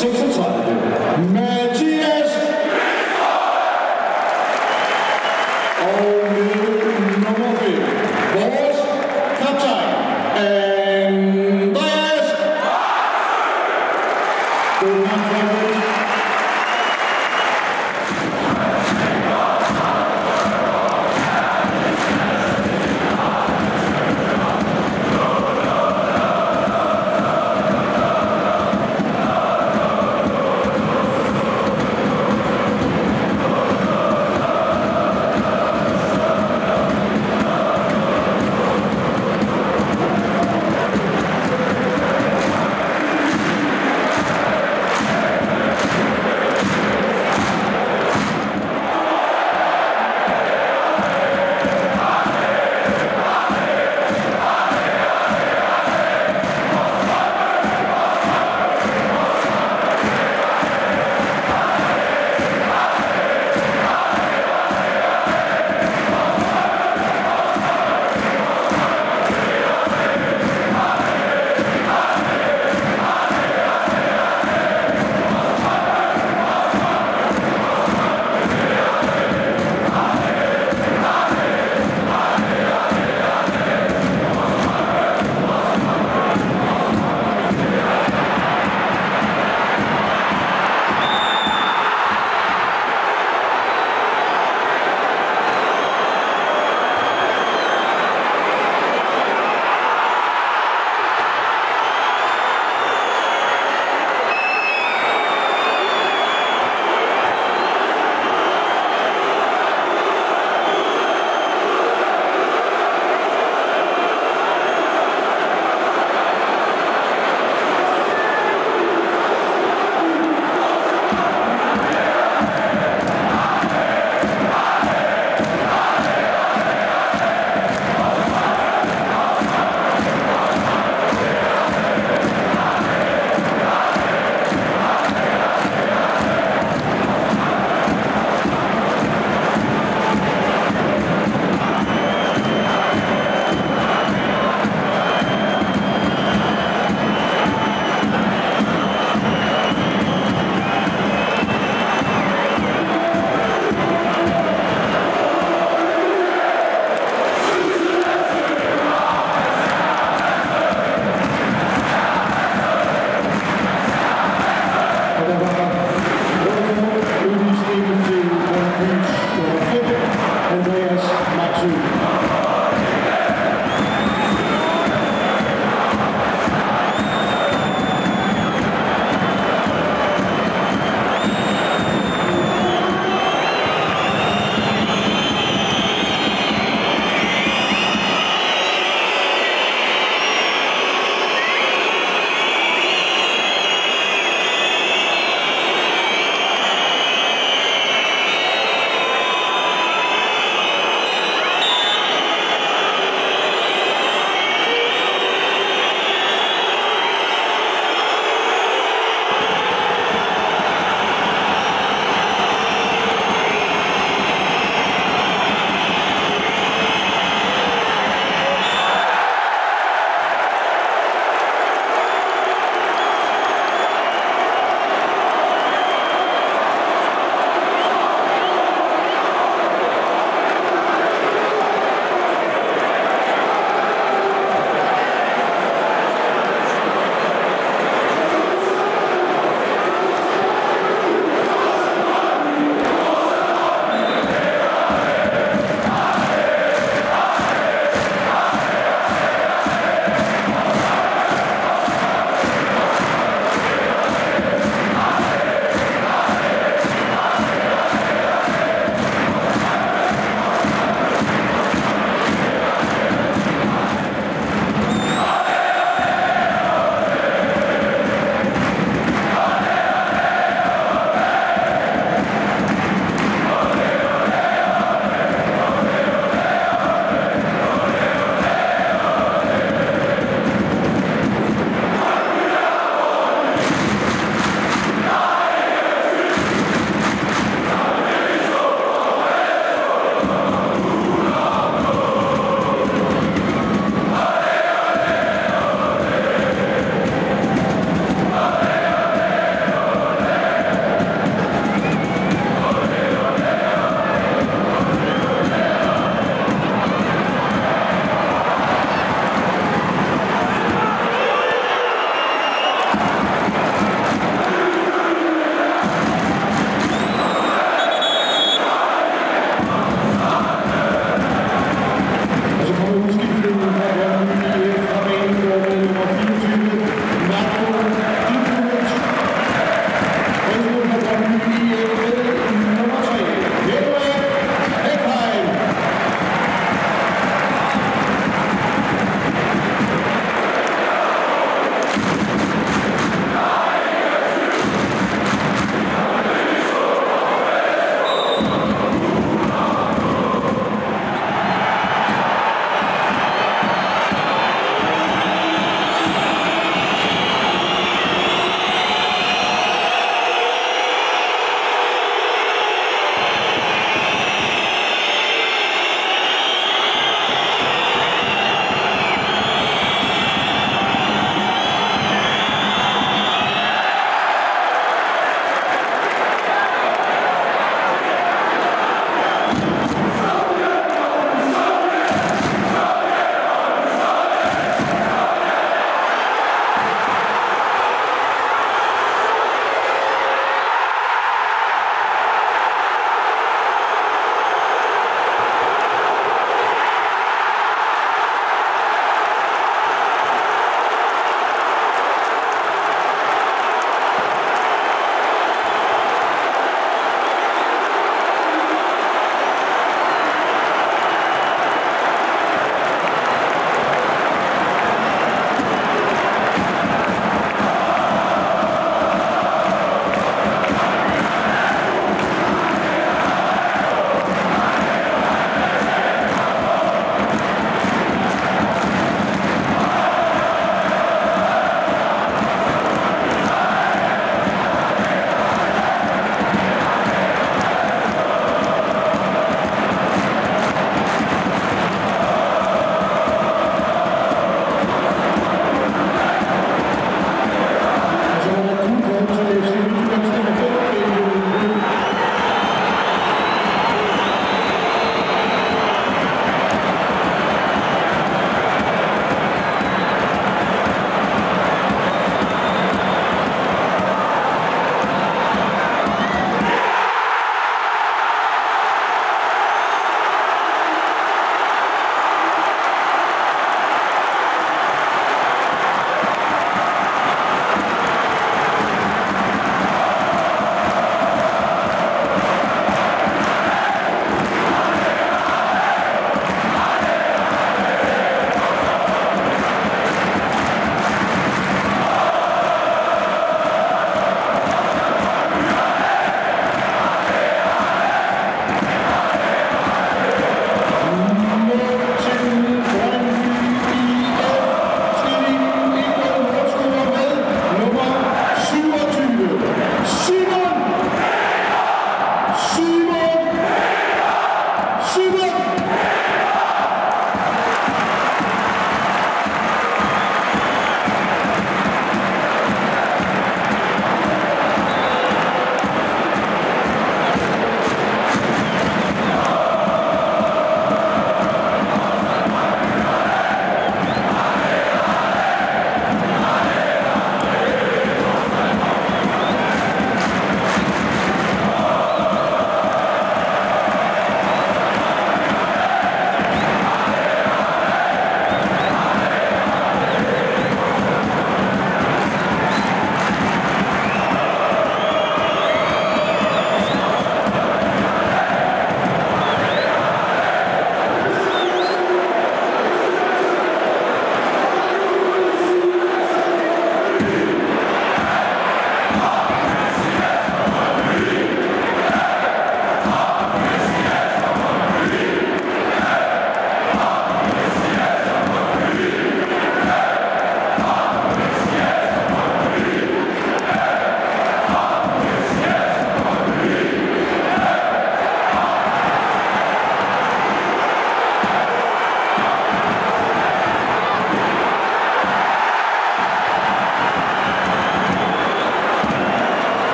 36, Matthias